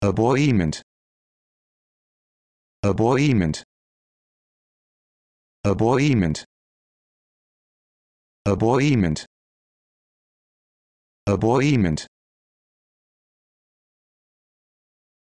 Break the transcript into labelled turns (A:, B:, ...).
A: Abortement. Abortement. Abortement. Abortement. Abortement.